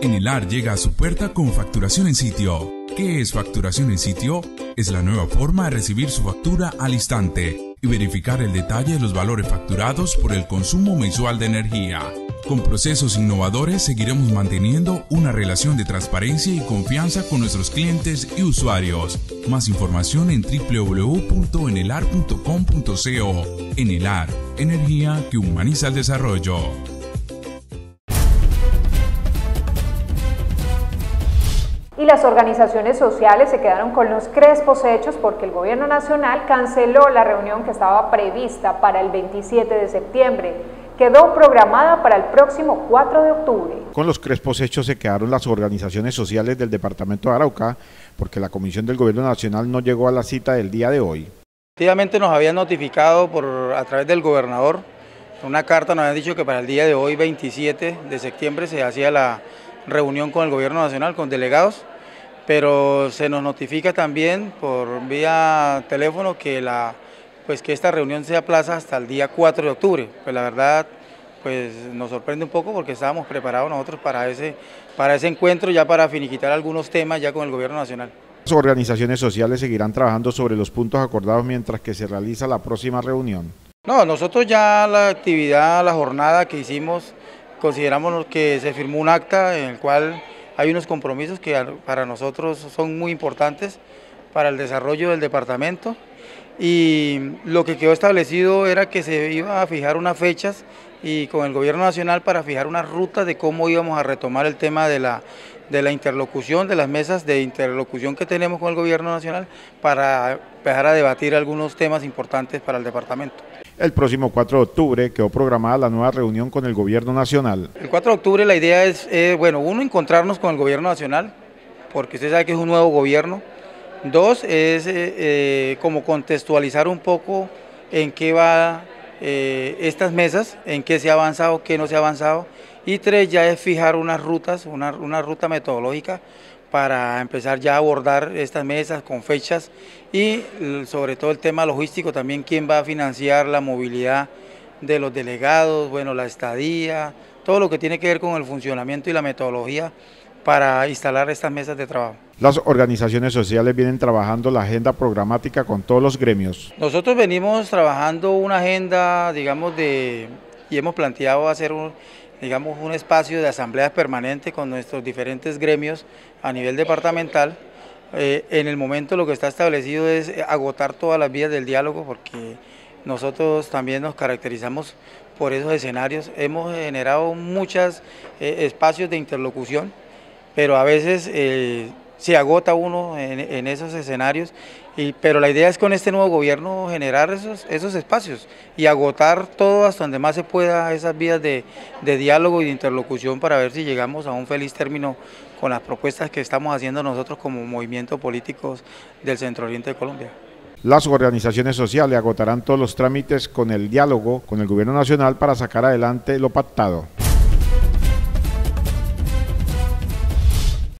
En el AR llega a su puerta con facturación en sitio. ¿Qué es facturación en sitio? Es la nueva forma de recibir su factura al instante y verificar el detalle de los valores facturados por el consumo mensual de energía. Con procesos innovadores seguiremos manteniendo una relación de transparencia y confianza con nuestros clientes y usuarios. Más información en www.enelar.com.co. Enelar, energía que humaniza el desarrollo. Las organizaciones sociales se quedaron con los crespos hechos porque el gobierno nacional canceló la reunión que estaba prevista para el 27 de septiembre. Quedó programada para el próximo 4 de octubre. Con los crespos hechos se quedaron las organizaciones sociales del departamento de Arauca porque la comisión del gobierno nacional no llegó a la cita del día de hoy. Efectivamente nos habían notificado por, a través del gobernador, una carta nos habían dicho que para el día de hoy, 27 de septiembre, se hacía la reunión con el gobierno nacional, con delegados, pero se nos notifica también por vía teléfono que, la, pues que esta reunión se aplaza hasta el día 4 de octubre. Pues la verdad pues nos sorprende un poco porque estábamos preparados nosotros para ese, para ese encuentro, ya para finiquitar algunos temas ya con el gobierno nacional. Las organizaciones sociales seguirán trabajando sobre los puntos acordados mientras que se realiza la próxima reunión. No, nosotros ya la actividad, la jornada que hicimos, consideramos que se firmó un acta en el cual hay unos compromisos que para nosotros son muy importantes para el desarrollo del departamento y lo que quedó establecido era que se iba a fijar unas fechas y con el gobierno nacional para fijar una ruta de cómo íbamos a retomar el tema de la, de la interlocución, de las mesas de interlocución que tenemos con el gobierno nacional para empezar a debatir algunos temas importantes para el departamento. El próximo 4 de octubre quedó programada la nueva reunión con el gobierno nacional. El 4 de octubre la idea es, eh, bueno, uno, encontrarnos con el gobierno nacional, porque usted sabe que es un nuevo gobierno. Dos, es eh, eh, como contextualizar un poco en qué va estas mesas, en qué se ha avanzado, qué no se ha avanzado. Y tres, ya es fijar unas rutas, una, una ruta metodológica para empezar ya a abordar estas mesas con fechas y sobre todo el tema logístico también, quién va a financiar la movilidad de los delegados, bueno, la estadía, todo lo que tiene que ver con el funcionamiento y la metodología para instalar estas mesas de trabajo. Las organizaciones sociales vienen trabajando la agenda programática con todos los gremios. Nosotros venimos trabajando una agenda, digamos, de, y hemos planteado hacer un, digamos, un espacio de asambleas permanente con nuestros diferentes gremios a nivel departamental. Eh, en el momento lo que está establecido es agotar todas las vías del diálogo porque nosotros también nos caracterizamos por esos escenarios. Hemos generado muchos eh, espacios de interlocución, pero a veces eh, se agota uno en, esos escenarios, y, pero la idea es con este nuevo gobierno generar esos, espacios y agotar todo hasta donde más se pueda esas vías de, de diálogo y de interlocución para ver si llegamos a un feliz término con las propuestas que estamos haciendo nosotros como movimiento políticos del Centro Oriente de Colombia. Las organizaciones sociales agotarán todos los trámites con el diálogo con el gobierno nacional para sacar adelante lo pactado.